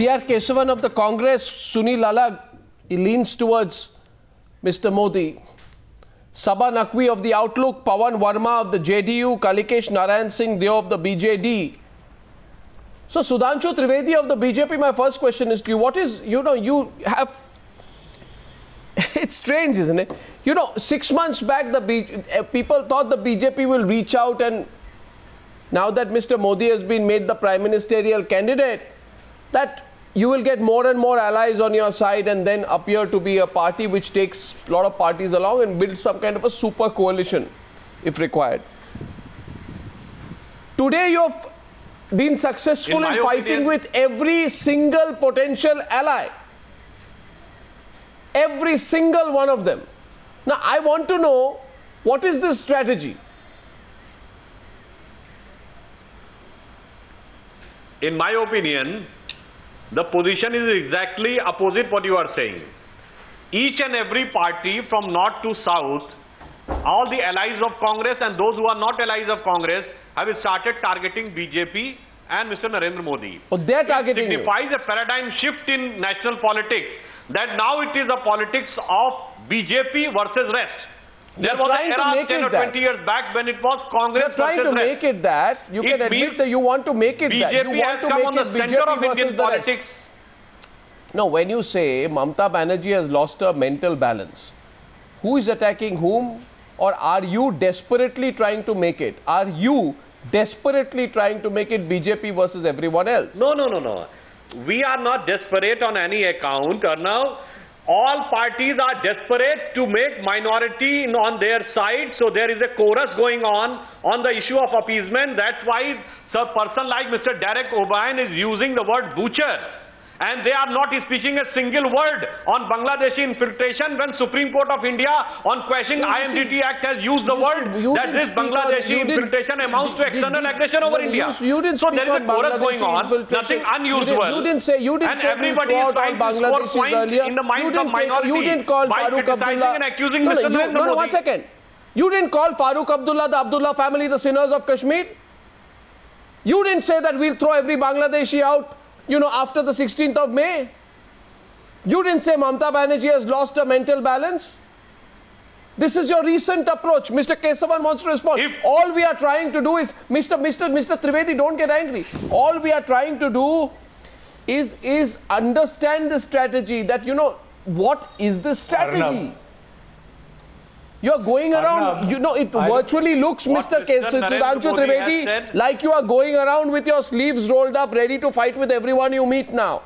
C.R. Kesavan of the Congress, Sunil Alagh, he leans towards Mr. Modi. Saba Naqvi of the Outlook, Pavan Verma of the JDU, Kalikesh Narayan Singh Deo of the BJD. So Sudhanshu Trivedi of the BJP, my first question is to you. What is, you know, you have, it's strange, isn't it? You know, six months back, the B, uh, people thought the BJP will reach out and now that Mr. Modi has been made the prime ministerial candidate, that you will get more and more allies on your side and then appear to be a party which takes a lot of parties along and builds some kind of a super coalition if required. Today you have been successful In in, fighting opinion- with every single potential ally. Every single one of them. Now I want to know what is this strategy? In my opinion, the position is exactly opposite what you are saying. Each and every party from north to south, all the allies of Congress and those who are not allies of Congress have started targeting BJP and Mr. Narendra Modi. Oh, they're targeting you. signifies a paradigm shift in national politics that now it is a politics of BJP versus rest. They're trying to make it or that. 20 years back when it was Congress You're trying to rest. make it that. You It can admit that you want to make it that. You want to make it BJP versus Indian the rest. politics. No, when you say Mamta Banerjee has lost her mental balance, who is attacking whom? Or are you desperately trying to make it? Are you desperately trying to make it BJP versus everyone else? No, no, no, no. We are not desperate on any account, Arnav. All parties are desperate to make minority on their side, so there is a chorus going on on the issue of appeasement. That's why a person like Mr. Derek O'Brien is using the word butcher. And they are not speaking a single word on Bangladeshi infiltration when Supreme Court of India on questioning No, IMDT see- Act has used the word see, that this on- Bangladeshi you didn't- infiltration amounts to external did- aggression over no, India. You, you didn't so there is a on chorus going on, nothing unusual. you didn't say you didn't and say everybody is trying all to score earlier. in the minds you of didn't take, minority you didn't call by Farooq Abdullah and accusing no, no, Mr. you, Narendra no, no, one second. You didn't call Farooq Abdullah the Abdullah family the sinners of Kashmir. You didn't say that we'll throw every Bangladeshi out, you know, after the 16th of May. You didn't say Mamta Banerjee has lost her mental balance. This is your recent approach. Mr. Kesavan wants to respond. If- All we are trying to do is, Mr. Mr. Mr. Trivedi, don't get angry. All we are trying to do is is understand the strategy. That you know what is the strategy. You're going around, Arnab, you know, it I- virtually looks, Mr. Mr. Sudhanshu Trivedi, said- like you are going around with your sleeves rolled up, ready to fight with everyone you meet now.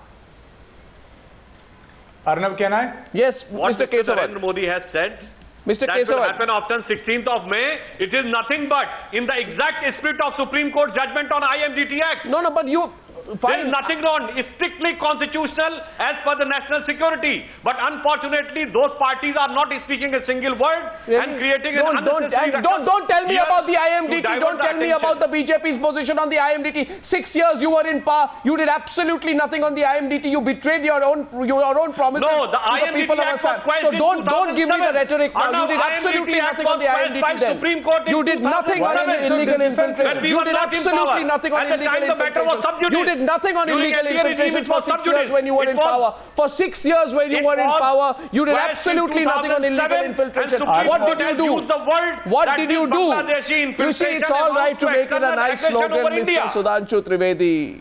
Arnav, can I? Yes, What Mr. Mr. Kesavan. Narendra Modi has said Mr. that will happen after 16th of May. It is nothing but in the exact spirit of Supreme Court judgment on IMDT Act. No, no, but you. There is Fine. nothing wrong. It's strictly constitutional as per the national security. But unfortunately, those parties are not speaking a single word and creating don't, an don't, and don't, don't tell me about the IMDT. Don't tell me about the BJP's position on the IMDT. Six years you were in power. You did absolutely nothing on the IMDT. You betrayed your own your own promises No, the to the people of Assam. So don't don't give me the rhetoric now. You did absolutely nothing on the was quashed by IMDT then. Supreme Court in You did nothing on 2007. illegal infiltration. You did absolutely nothing on illegal time the matter was infiltration. You judice. Did nothing on During illegal infiltration for six years when you were It in power. For six years when you were in power, you did absolutely nothing on illegal infiltration. What did you do? used the word What did you do? You see, it's all right to make it a nice slogan, Mr. Sudhanshu Trivedi.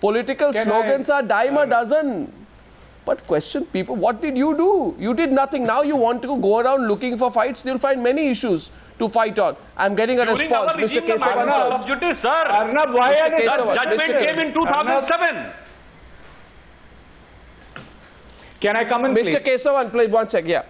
Political slogans are dime a dozen. But question people, what did you do? You did nothing. Now you want to go around looking for fights. You'll find many issues to fight on. I'm getting a During response. our Mr. regime, the Kesavan matter was first. sub judice, sir. Arnab, why Mr. are you Kesavan, Judgment Mr. came in 2007. Can I come in, Mr. please? Kesavan, please one sec. Yeah.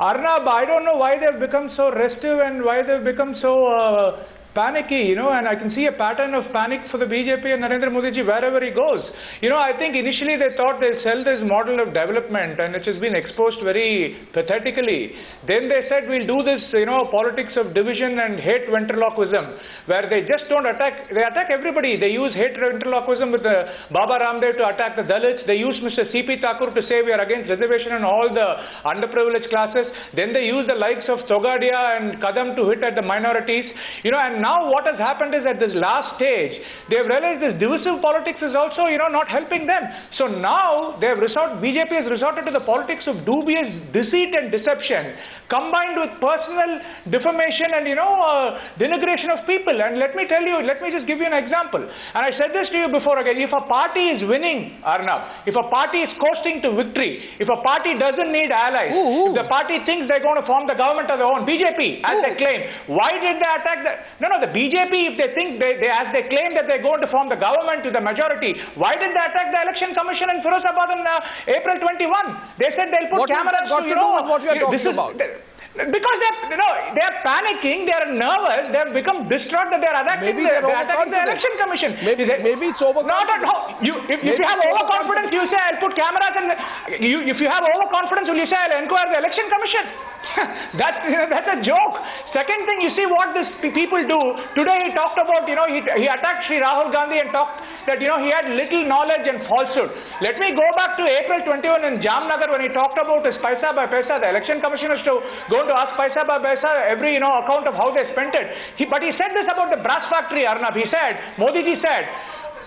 Arnab, I don't know why they've become so restive and why they've become so uh, panicky, you know, and I can see a pattern of panic for the BJP and Narendra Modi ji wherever he goes. You know, I think initially they thought they sell this model of development and it has been exposed very pathetically. Then they said we'll do this, you know, politics of division and hate ventriloquism, where they just don't attack, they attack everybody. They use hate ventriloquism with the Baba Ramdev to attack the Dalits. They use Mr. C.P. Thakur to say we are against reservation and all the underprivileged classes. Then they use the likes of Togadia and Kadam to hit at the minorities. You know, and And now what has happened is at this last stage, they've realized this divisive politics is also, you know, not helping them. So now they've resort, BJP has resorted to the politics of dubious deceit and deception combined with personal defamation and, you know, uh, denigration of people. And let me tell you, let me just give you an example. And I said this to you before again. If a party is winning, Arnab, if a party is coasting to victory, if a party doesn't need allies, Ooh, ooh. if the party thinks they're going to form the government of their own, BJP, as Ooh. they claim, why did they attack the, no, no, the BJP, if they think they, they, as they claim that they're going to form the government to the majority, why didn't they attack the election commission in Firozabad in uh, April 21? They said they'll put What has that got to, you to do with what we are talking is- about? Because they're, you know, they're panicking, they're nervous, they've become distraught that they're attacking, Maybe the, they're they're attacking the election commission. Maybe- it- maybe it's Not at all. You, if, if you have overconfidence, you say, I'll put cameras and you, if you have overconfidence, will you say, I'll inquire the election commission? that's, you know, that's a joke. Second thing, you see what these people do. Today he talked about, you know, he, he attacked Sri Rahul Gandhi and talked that, you know, he had little knowledge and falsehood. Let me go back to April 21 in Jamnagar when he talked about his paisa by paisa. The election commission is to going to ask paisa by paisa every, you know, account of how they spent it. He, but he said this about the brass factory, Arnab. He said, Modi ji said,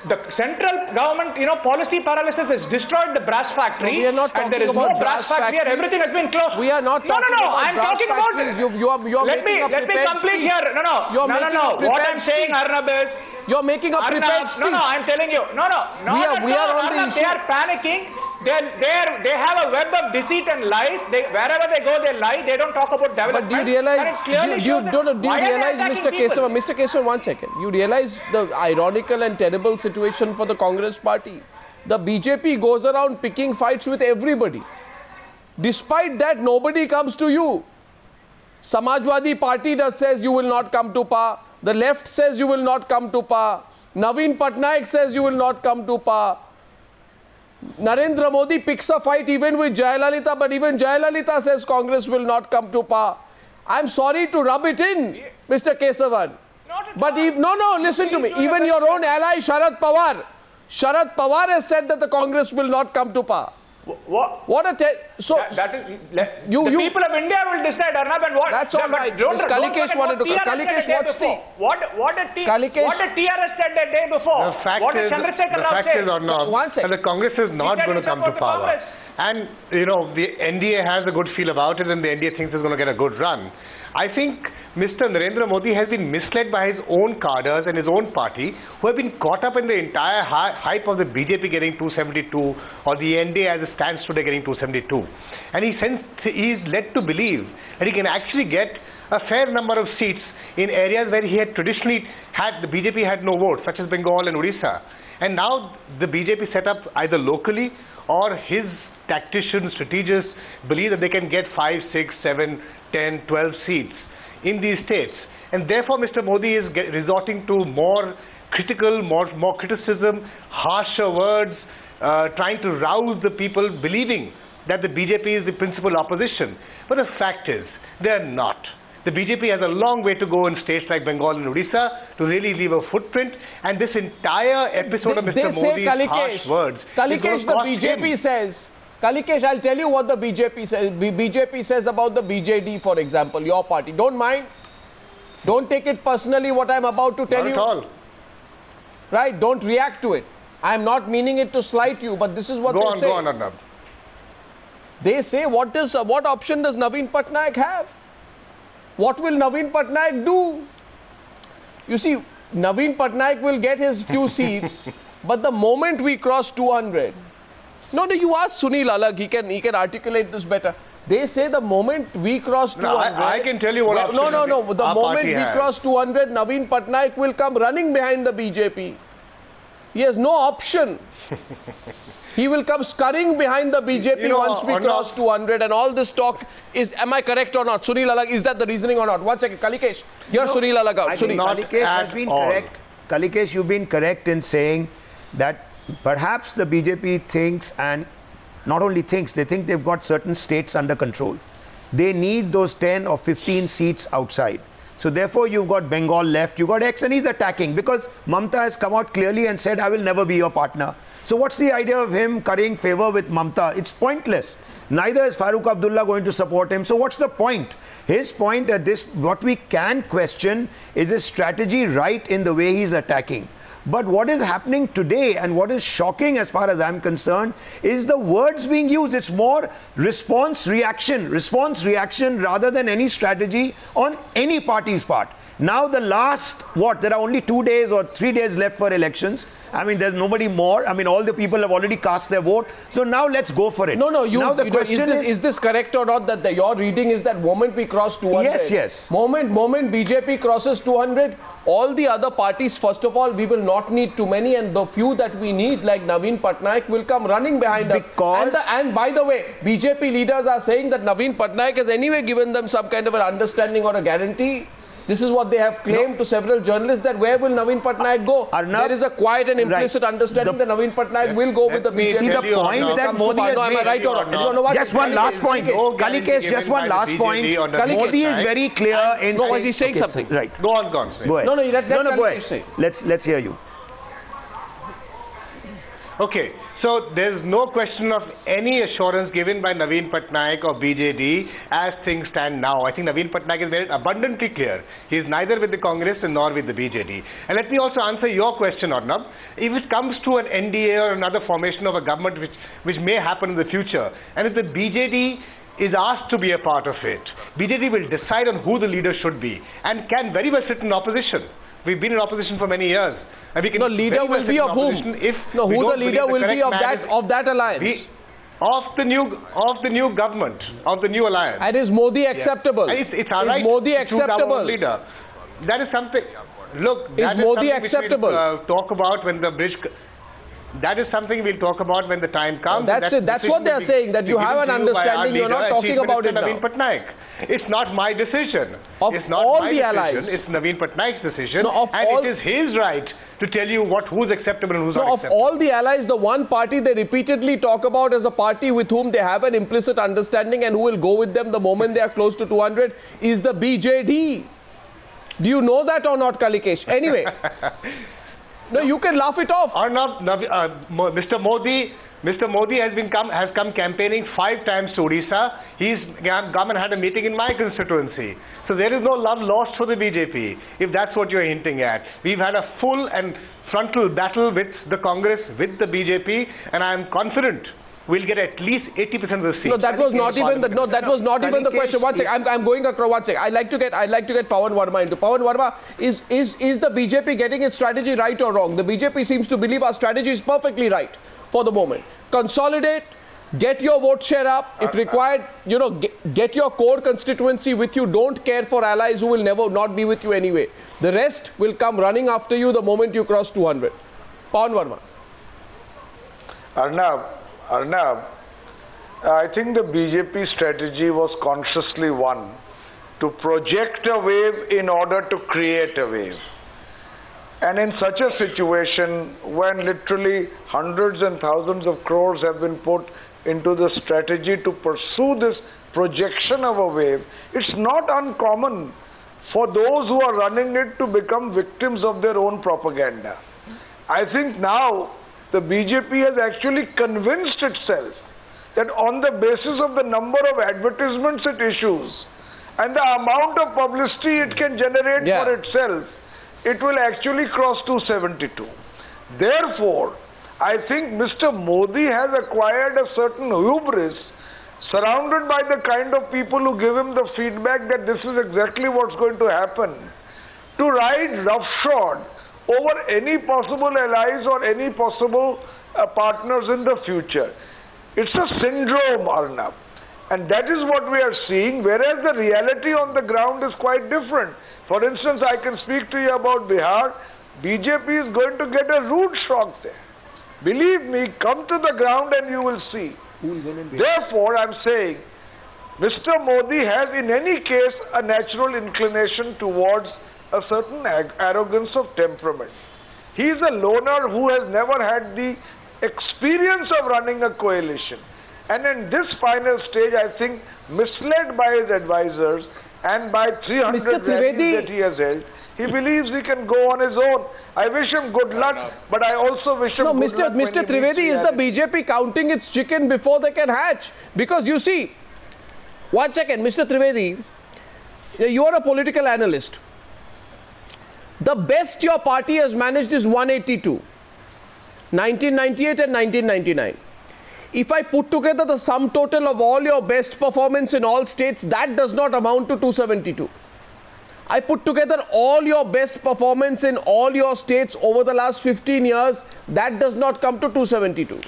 the central government, you know, policy paralysis has destroyed the brass factory. No, we are not and there talking no about brass, brass factory everything has been closed. We are not no, talking no, no, about I'm brass talking factories. about You- you are- you are let making me, a let me prepared complete speech. here. No, no, You are no, no, making no. a What I'm saying. Arnab, is You're making a prepared Arnab, no, speech. no, no, I'm telling you. No, no. no We are- no, we are no, on the Arnab, They are panicking. They have a web of deceit and lies. They, wherever they go, they lie. They don't talk about development. But do you realize, do, you- do, you- do, you- do you Why are they realize, Mr. Kesavan, Mr. Kesavan, one second. You realize the ironical and terrible situation for the Congress party. The BJP goes around picking fights with everybody. Despite that, nobody comes to you. Samajwadi Party does says you will not come to power. The left says you will not come to power. Naveen Patnaik says you will not come to power. Narendra Modi picks a fight even with Jayalalithaa, but even Jayalalithaa says Congress will not come to power. I'm sorry to rub it in, Mr. Kesavan. But if, no, no, listen to me. Even your own ally, Sharad Pawar, Sharad Pawar has said that the Congress will not come to power. What? What a te- so That, that is, let, You- the you- people of India will decide, Arnab, and what. That's all but right. Don't, Mr. don't Kalikesh wanted what to- TRS Kalikesh, said what's the- What, what did T, Kalikesh- what did TRS said the day before? The fact what is, did Chandrasekhar the fact say? is, Arnab, One second. that the Congress is not going to come to power. Congress. And, you know, the NDA has a good feel about it and the NDA thinks it's going to get a good run. I think Mr. Narendra Modi has been misled by his own cadres and his own party who have been caught up in the entire hy- hype of the BJP getting 272 or the NDA as it stands today getting 272. And he, sens- he is led to believe that he can actually get a fair number of seats in areas where he had traditionally had, the BJP had no votes, such as Bengal and Odisha. And now the BJP set up either locally or his tacticians, strategists believe that they can get 5, 6, 7, 10, 12 seats in these states. And therefore, Mr. Modi is resorting to more critical, more, more criticism, harsher words, uh, trying to rouse the people believing that the BJP is the principal opposition. But the fact is, they are not. The BJP has a long way to go in states like Bengal and Odisha to really leave a footprint. And this entire episode of Mr. they say Modi's Kalikesh, harsh words Kalikesh, the BJP him. says, Kalikesh, I'll tell you what the BJP says. B- BJP says about the BJD, for example, your party. Don't mind. Don't take it personally what I'm about to tell Not you. at all. Right? Don't react to it. I'm not meaning it to slight you, but this is what Go they on, say. go on, Arnab. They say, what does uh, what option does Naveen Patnaik have? What will Naveen Patnaik do? You see, Naveen Patnaik will get his few seats, but the moment we cross 200, no, no, you ask Sunil Alagh, he can he can articulate this better. They say the moment we cross 200, No, I- I can tell you what no, no, no. The moment we has. cross 200, Naveen Patnaik will come running behind the BJP. He has no option. he will come scurrying behind the BJP You know, once we cross not- 200 and all this talk is, am I correct or not? Sunil Alagh, is that the reasoning or not? One second, Kalikesh. Here Sunil Alagh out. I think Sunil. Not Kalikesh has been all. correct. Kalikesh, you've been correct in saying that perhaps the BJP thinks and not only thinks, they think they've got certain states under control. They need those 10 or 15 seats outside. So therefore, you've got Bengal left, you've got X, and he's attacking because Mamta has come out clearly and said, I will never be your partner. So what's the idea of him currying favor with Mamta? It's pointless. Neither is Farooq Abdullah going to support him. So what's the point? His point at this, what we can question is his strategy right in the way he's attacking. But what is happening today and what is shocking as far as I'm concerned is the words being used. It's more response reaction, response reaction rather than any strategy on any party's part. Now the last, what, there are only two days or three days left for elections. I mean, there's nobody more. I mean, all the people have already cast their vote. So now let's go for it. No, no, you, now the you know, question is, this, is, is this correct or not that the, your reading is that moment we cross 200? Yes, yes. Moment, moment BJP crosses 200, all the other parties, first of all, we will not need too many and the few that we need like Naveen Patnaik will come running behind Because- us. And, the, and by the way, BJP leaders are saying that Naveen Patnaik has anyway given them some kind of an understanding or a guarantee. This is what they have claimed to several journalists that where will Naveen Patnaik go? Arnab- there is a quiet and implicit Right. understanding The- that Naveen Patnaik will go with the Let me BJP. See the point that Modi power. has no, am I made. right or not? No, no, what- Just one last point. Kalikesh. No just one last point. Modi is very clear in No, saying... he's saying something. Right. Go on, go on. Go ahead. No, no, let- no, let no, go ahead. say. Let's, let's hear you. Okay, so there's no question of any assurance given by Naveen Patnaik or BJD as things stand now. I think Naveen Patnaik is very abundantly clear. He is neither with the Congress nor with the BJD. And let me also answer your question, Arnab. If it comes to an NDA or another formation of a government which, which may happen in the future, and if the BJD is asked to be a part of it, BJD will decide on who the leader should be and can very well sit in opposition. We've been in opposition for many years. And we can No, leader will be of whom? If No, who the leader will be of that is- of that alliance? we- of the new of the new government of the new alliance. And is Modi acceptable? And it's, it's our is right Modi to choose our own acceptable? leader. That is something. Look, that Modi something acceptable? We'll, uh, talk about when the bridge. That is something we'll talk about when the time comes. that's and it. That's what they're saying, that you have an to you by understanding, you're not talking about it Naveen Patnaik. It's not my decision. Of it's not all my the decision. allies. It's Naveen Patnaik's decision. No, and all- it is his right to tell you what who's acceptable and who's No, not of all the allies, the one party they repeatedly talk about as a party with whom they have an implicit understanding and who will go with them the moment they are close to 200 is the BJD. Do you know that or not, Kalikesh? Anyway, no, you can laugh it off. Navi- uh, Mr. Modi, Mr. Modi has been come has come campaigning five times to Odisha. He's come and had a meeting in my constituency. So there is no love lost for the BJP, if that's what you're hinting at. We've had a full and frontal battle with the Congress, with the BJP, and I'm confident we'll get at least 80% of the seats. No, that was not even the no. That was not even the question. One second, I'm, I'm going across. One second. I'd like to get I'd like to get Pavan Verma into. Pavan Verma is is is the BJP getting its strategy right or wrong? The BJP seems to believe our strategy is perfectly right for the moment. Consolidate. Get your vote share up. If required, you know, get, get your core constituency with you. Don't care for allies who will never not be with you anyway. The rest will come running after you the moment you cross 200. Pavan Verma. Arnab, Arnab, I think the BJP strategy was consciously one to project a wave in order to create a wave. And in such a situation, when literally hundreds and thousands of crores have been put into the strategy to pursue this projection of a wave, it's not uncommon for those who are running it to become victims of their own propaganda. I think now the BJP has actually convinced itself that on the basis of the number of advertisements it issues and the amount of publicity it can generate Yeah. for itself, it will actually cross 272. Therefore, I think Mr. Modi has acquired a certain hubris surrounded by the kind of people who give him the feedback that this is exactly what's going to happen to ride roughshod over any possible allies or any possible uh, partners in the future. It's a syndrome, Arnab. And that is what we are seeing, whereas the reality on the ground is quite different. For instance, I can speak to you about Bihar. BJP is going to get a rude shock there. Believe me, come to the ground and you will see. Therefore, I'm saying Mr. Modi has, in any case, a natural inclination towards a certain arrogance of temperament. He is a loner who has never had the experience of running a coalition. And in this final stage, I think, misled by his advisors and by 300 Mr. rallies Trivedi- that he has held, he believes he can go on his own. I wish him good luck, but I also wish him No, good Mr. luck when Mr. Trivedi, is the. BJP counting its chicken before they can hatch? Because you see, one second, Mr. Trivedi, you are a political analyst. The best your party has managed is 182, 1998 and 1999. If I put together the sum total of all your best performance in all states, that does not amount to 272. I put together all your best performance in all your states over the last 15 years. That does not come to 272.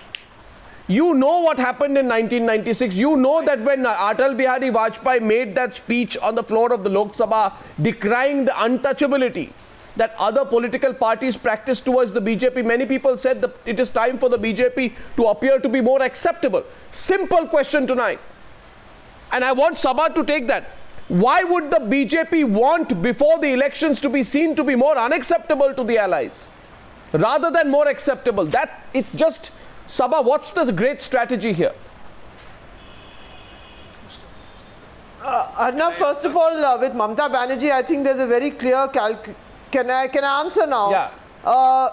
You know what happened in 1996. You know that when Atal Bihari Vajpayee made that speech on the floor of the Lok Saba decrying the untouchability that other political parties practice towards the BJP, many people said that it is time for the BJP to appear to be more acceptable. Simple question tonight. And I want Sabha to take that. Why would the BJP want before the elections to be seen to be more unacceptable to the allies rather than more acceptable? That it's just Saba, what's the great strategy here? Arnab, first of all, uh, with Mamta Banerjee, I think there's a very clear calc. Can I can I answer now? Yeah. Uh,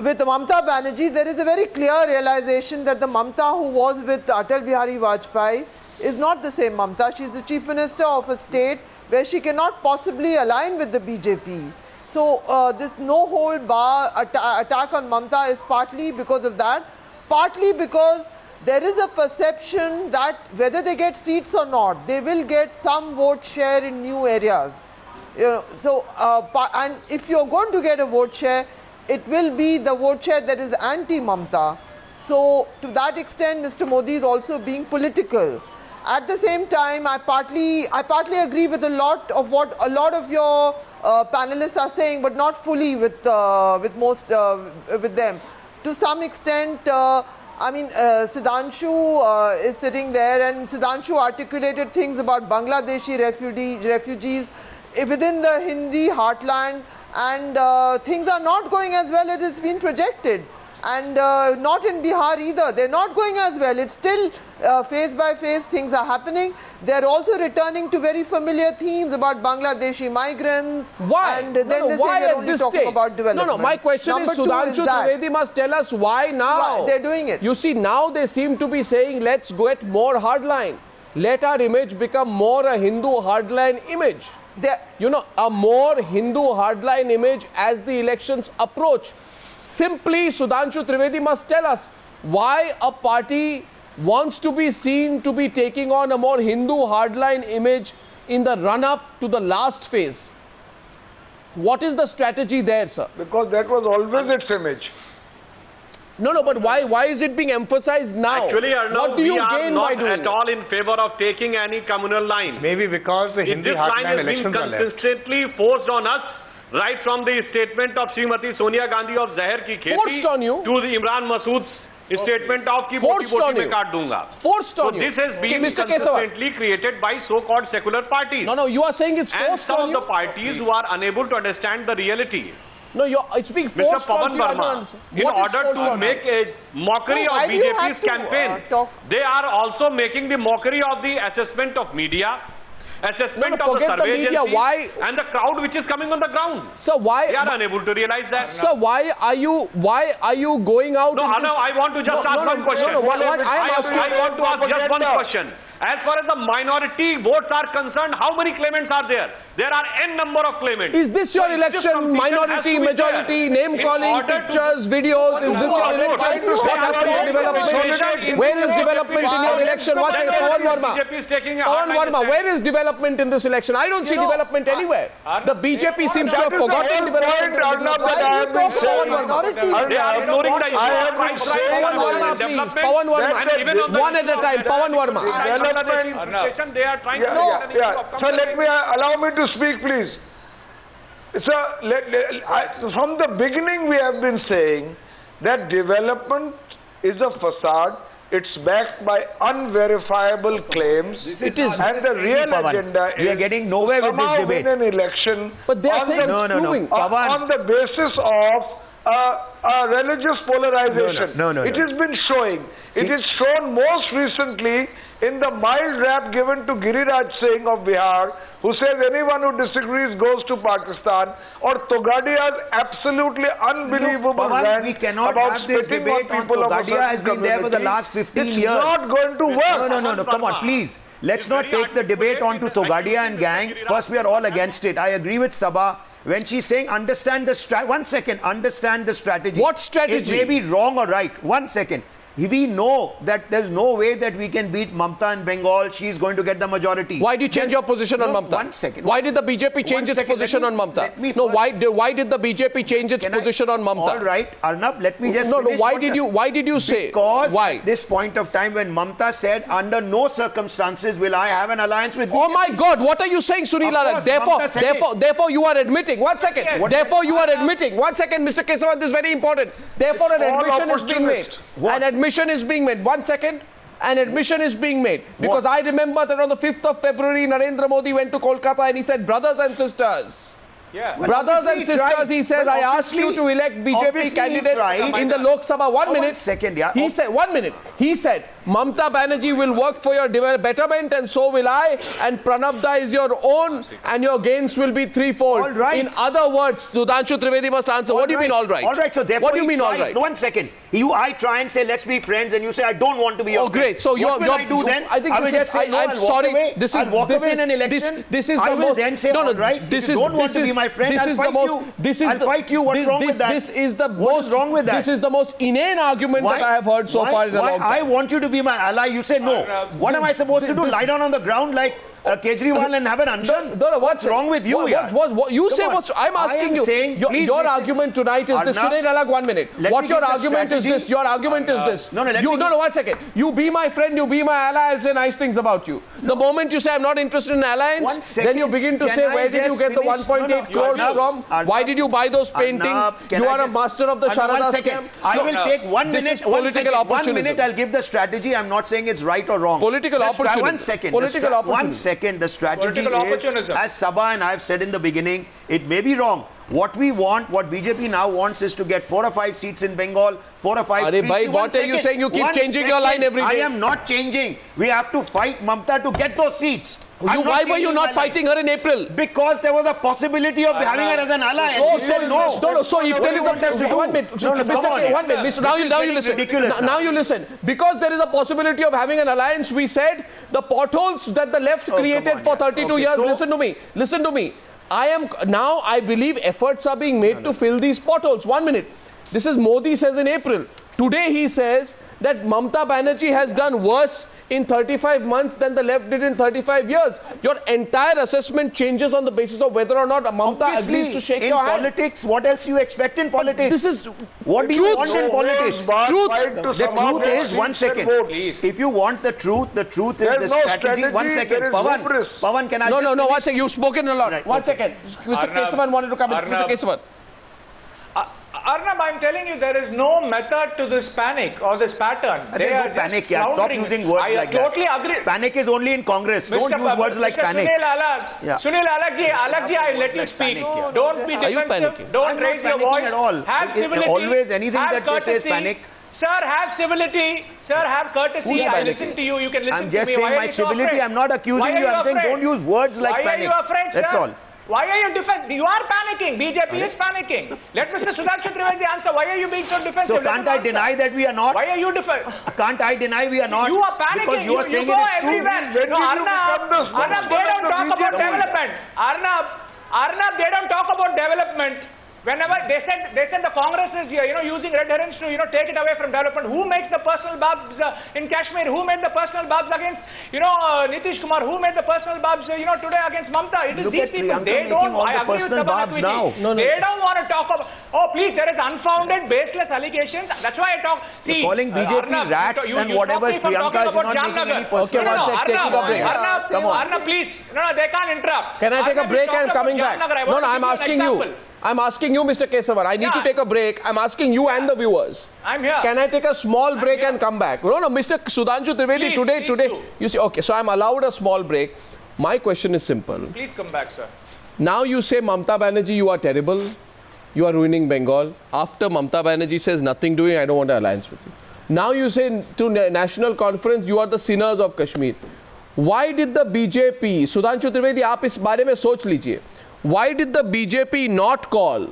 with Mamta Banerjee, there is a very clear realization that the Mamta who was with Atal Bihari Vajpayee is not the same Mamta. She's the chief minister of a state where she cannot possibly align with the BJP. So uh, this no hold bar atta- attack on Mamta is partly because of that, partly because there is a perception that whether they get seats or not, they will get some vote share in new areas. You know, so uh, and if you're going to get a vote share, it will be the vote share that is anti-Mamta. So to that extent, Mr. Modi is also being political. At the same time, I partly I partly agree with a lot of what a lot of your uh, panelists are saying, but not fully with uh, with most uh, with them. To some extent, uh, I mean, uh, uh, is sitting there, and Sudhanshu articulated things about Bangladeshi refugee, refugees within the Hindi heartland, and uh, things are not going as well as it's been projected. And uh, not in Bihar either. They're not going as well. It's still uh, phase by phase things are happening. They're also returning to very familiar themes about Bangladeshi migrants. Why? And then no, they why say they're only talking stage? about development. No, no, my question Number is Sudhanshu Trivedi must tell us why now. Why? They're doing it. You see, now they seem to be saying, let's get more hardline. Let our image become more a Hindu hardline image. They're- You know, a more Hindu hardline image as the elections approach. Simply, Sudhanshu Trivedi must tell us why a party wants to be seen to be taking on a more Hindu hardline image in the run up to the last phase. What is the strategy there, sir? Because that was always its image. No, no, but why why is it being emphasized now? Actually, Arnav, what do you we are gain by not doing at it? all in favor of taking any communal line. Maybe because the If Hindi this line has been elections are left. consistently forced on us, right from the statement of Srimati Sonia Gandhi of Zahar ki kheti Forced on you? to the Imran Masood's statement of ki Forced boti on boti you. kaat dunga. Forced So on you. this has Okay, been Mr. Kesava. consistently created by so-called secular parties. No, no, you are saying it's forced on you. and forced some on of you. the parties who are unable to understand the reality. No, you're, it's being Mr. forced on Pavan you. I don't Verma, in order to make a mockery No, of do you have BJP's to, campaign, uh, they are also making the mockery of the assessment of media, assessment No, no, of forget the the survey media. Why- and the crowd which is coming on the ground. Sir, why? They are unable to realize that. Sir, why are you why are you going out? No, in Arnav, this- I want to just no, ask no, one no, question. No, no, what, what, I am asking. I want to ask just one question. As far as the minority votes are concerned, how many claimants are there? There are n number of claimants. Is this your So election? Minority, majority, there, name in calling, order to- pictures, videos. Is this your election? What happened to to development? Where is development in your election? What's it? Why Pawan is Verma. BJP is taking a Pavan Verma, where is development in this election? I don't see know, development anywhere. The BJP seems to have forgotten whole development. point, Arnav, Why do I you have talk about saying. minority? They are ignoring I have been price saying- rise Pawan and Verma, please. Pavan Verma. And even on the One at a time. Pavan Verma. Development- Development. They are trying to Yeah, make an issue yeah. of So let me uh, allow me to speak, please. So let, let- I, from the beginning, we have been saying that development is a facade. It's backed by unverifiable claims. It is. And the real Pavan. agenda We are getting nowhere with this somehow debate. win an election But they are saying the, it's No, no, no. on- Pavan. on the basis of uh, uh, religious polarization. No, no, no, no it no. has been showing. See? It is shown most recently in the mild rap given to Giriraj Singh of Bihar, who says anyone who disagrees goes to Pakistan, or Togadia's absolutely unbelievable Look, Pavan, we cannot have this debate on Togadia has been there for the last 15 it's years. It's not going to work. No, no, no, no. Come on, please. Let's not take the debate on to Togadia and gang. First, we are all against it. I agree with Saba when she's saying understand the strategy, one second, understand the strategy. What strategy? It may be wrong or right. One second. We know that there's no way that we can beat Mamta in Bengal. She's going to get the majority. Why do you change your position no, on Mamta? One second. Why did the BJP change its position me, on Mamta? No, why did why did the BJP change its position I, on Mamta? All right, Arnab, let me just No, no, why did you why did you say because why? this point of time when Mamta said under no circumstances will I have an alliance with BJP. Oh my god, what are you saying, Sunila? Therefore, therefore, therefore you are admitting. One second. Yes. Therefore you are admitting. One second, Mr. Kesavan, this is very important. Therefore an admission is being made. An admission admission is being made. One second. An admission is being made. Because what? I remember that on the 5th of February, Narendra Modi went to Kolkata and he said, brothers and sisters. Yeah. Brothers and sisters, tried. he says, I asked you to elect BJP candidates in the Lok Sabha. One oh, minute. One second, yeah. He oh. said, one minute. He said, Mamta Banerjee will work for your betterment and so will I. And Pranabda is your own and your gains will be threefold. All right. In other words, Sudhanshu Trivedi must answer. All what do you right. mean all right? All right. So therefore, what do you mean tried, all right? One second. You, I try and say let's be friends and you say I don't want to be your Oh, friend. great. So what you're, will you're, I do you, then? I think I will just say, no, I'm I'll sorry. Away. This is, I'll walk this away is, in an election. This, this is I the will most, then say, no, no, all right, this is, don't want to be my friend, this is the most, This is I'll fight you. What's wrong with that? This is the most, wrong with that? This is the most inane argument that I have heard so far in a long time. I want you to be my ally. You say, no. What am I supposed to do? Lie down on the ground like uh, Kejriwal and have an undone. Dora, what's, what's wrong with you? What, what, what, you Come say what I'm asking you. Saying, your, please, your listen. argument tonight is Arnab, this. Today, Dalak, one minute. What your argument strategy. is this? Your argument uh, is this. No, no, let you, me no, no, one second. You be my friend, you be my ally, I'll say nice things about you. No. The moment you say I'm not interested in alliance, second, then you begin to say, I Where did you get finish? the 1.8 no, no, crores Arnab, from? Arnab, Why did you buy those paintings? You are a master of the Saradha scam. I will take one minute. Political opportunity. One minute, I'll give the strategy. I'm not saying it's right or wrong. Political opportunity. One second. Political opportunity. One second. Second, the strategy is, as Saba and I have said in the beginning, it may be wrong. What we want, what BJP now wants is to get four or five seats in Bengal, four or five. Arey, three, bhai, what second, are you saying? You keep changing second, your line every day. I am not changing. We have to fight Mamta to get those seats. You, why were you not fighting her in April? Because there was a possibility of having her as an ally. No, sir, no. No, no. So if there is a one minute, one minute. Now you now you listen. Now you listen. Because there is a possibility of having an alliance, we said the potholes that the left created for 32 years. Listen to me. Listen to me. I am now. I believe efforts are being made to fill these potholes. One minute. This is Modi says in April. Today he says that Mamta Banerjee has done worse in 35 months than the left did in 35 years. Your entire assessment changes on the basis of whether or not Mamta Obviously, agrees to shake your hand. In politics, what else you expect in politics? This is what do truth. you want in politics? Truth. The truth is one second. If you want the truth, the truth is the strategy. One second, Pavan. Pavan, can I? No, no, no. One second. You've spoken a lot. One second. Mr. Kesavan wanted to come in. Mr. Kesavan. Arnab, I'm telling you, there is no method to this panic or this pattern. There is no panic. Yeah. Stop using words I like totally that. Agree. Panic is only in Congress. Mr. Don't use Papa, words Mr. like Mr. panic. Sunil Alag, yeah. Sunil Alagji, Alagji, I let you speak. No, don't be defensive. Don't I'm raise your voice. At all. Have it, civility. Always anything that courtesy. says panic. Sir, have civility. Sir, have courtesy. Who's I panic? listen to you. You can listen I'm to me. I'm just saying my civility. I'm not accusing you. I'm saying don't use words like panic. That's all. Why are you defensive? You are panicking. BJP is panicking. Let Mr. Sudhanshu the answer. Why are you being so defensive? So can't I answer. deny that we are not? Why are you defensive? Uh, can't I deny we are not? You are panicking. Because you, you are saying you go it's true. No, Arnab, Arnab, they don't talk about development. Arnab, Arnab, they don't talk about development. Whenever they said, they said the Congress is you know, using red herrings to, you know, take it away from development. Who makes the personal babs uh, in Kashmir? Who made the personal babs against, you know, uh, Nitish Kumar? Who made the personal babs, uh, you know, today against Mamta? It is these people. They don't. I agree with babs now. No, no. They don't want to talk about. Oh, please, there is unfounded, baseless allegations. That's why I talk. See, You're calling uh, BJP rats you, and you whatever Priyanka is not Jamnagar. making any personal. Okay, one no, sec. Taking a break. Arnab, Arnab, arna please. No, no, they can't interrupt. Can I take a break and coming back? No, no, I'm asking you. I'm asking you, Mr. Kesavan. I need to take a break. I'm asking you yeah. and the viewers. I'm here. Can I take a small break and come back? No, no, Mr. Sudhanshu Trivedi, please, today, please today, do. you see, okay, so I'm allowed a small break. My question is simple. Please come back, sir. Now you say, Mamta Banerjee, you are terrible. You are ruining Bengal. After Mamta Banerjee says nothing doing, I don't want an alliance with you. Now you say to national conference, you are the sinners of Kashmir. Why did the BJP, Sudhanshu Trivedi, you? इस बारे this? Why did the BJP not call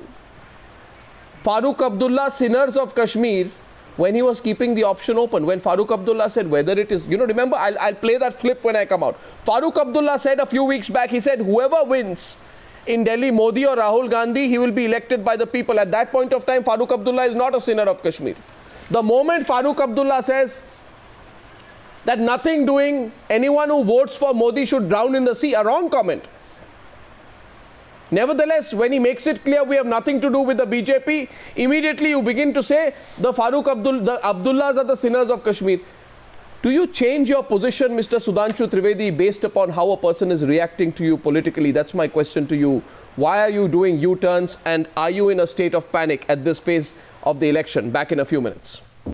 Farooq Abdullah sinners of Kashmir when he was keeping the option open? When Farooq Abdullah said whether it is, you know, remember, I'll, I'll play that flip when I come out. Farooq Abdullah said a few weeks back, he said, whoever wins in Delhi, Modi or Rahul Gandhi, he will be elected by the people. At that point of time, Farooq Abdullah is not a sinner of Kashmir. The moment Farooq Abdullah says that nothing doing, anyone who votes for Modi should drown in the sea, a wrong comment. Nevertheless, when he makes it clear we have nothing to do with the BJP, immediately you begin to say the Farooq Abdul, the Abdullahs are the sinners of Kashmir. Do you change your position, Mr. Sudhanshu Trivedi, based upon how a person is reacting to you politically? That's my question to you. Why are you doing U turns and are you in a state of panic at this phase of the election? Back in a few minutes.